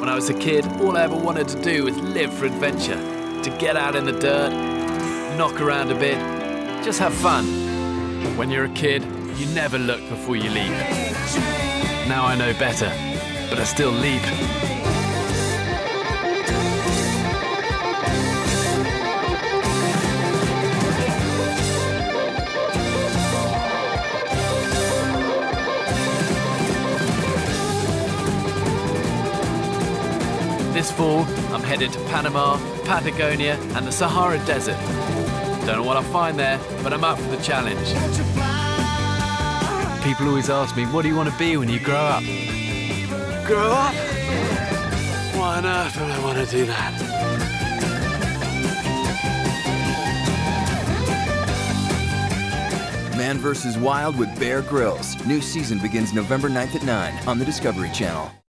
When I was a kid, all I ever wanted to do was live for adventure. To get out in the dirt, knock around a bit, just have fun. When you're a kid, you never look before you leap. Now I know better, but I still leap. This fall, I'm headed to Panama, Patagonia, and the Sahara Desert. Don't know what I'll find there, but I'm up for the challenge. People always ask me, what do you want to be when you grow up? Grow up? Why on earth would I want to do that? Man vs. Wild with Bear Grylls. New season begins November 9th at 9 on the Discovery Channel.